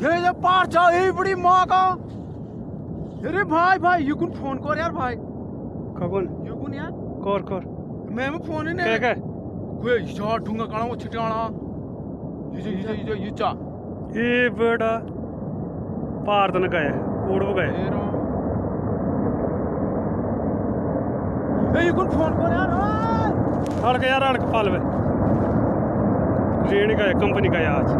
ये ये पार जा ये बड़ी माँ का। अरे भाई भाई ये कौन फ़ोन कर यार भाई। कौन ये कौन यार। कर कर। मैं में फ़ोन ही नहीं क्या कोई यार ढूँगा काला वो छिटाना। ये जो ये जो ये जो ये चा। ये बड़ा पार तो न गए कूड़ वो गए। ये कौन फ़ोन कर यार! अड़क यार अड़क पाल वे। रेण का है कंपनी का है आज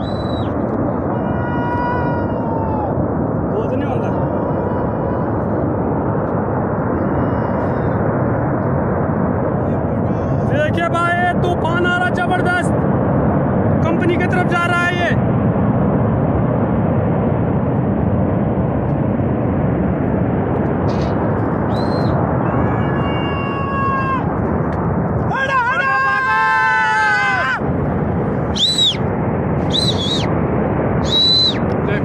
वो तो नहीं होता देखिए भाई तूफ़ान आ रहा ज़बरदस्त कंपनी की तरफ़ जा रहा है ये हटा हटा देख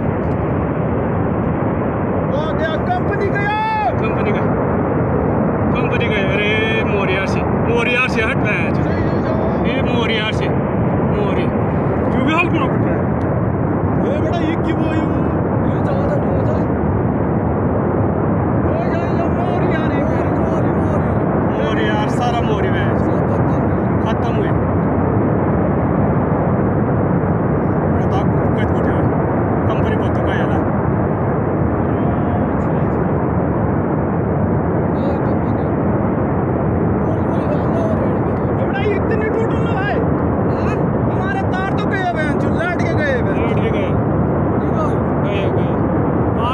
वो गया कंपनी गया कंपनी का कंपनी का है। अरे मोरियार से मोरियार से हट रहा है ये मोरियार से मोरी तू भी हल्क में है ए बड़ा ये की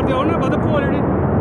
Daytona by the quality.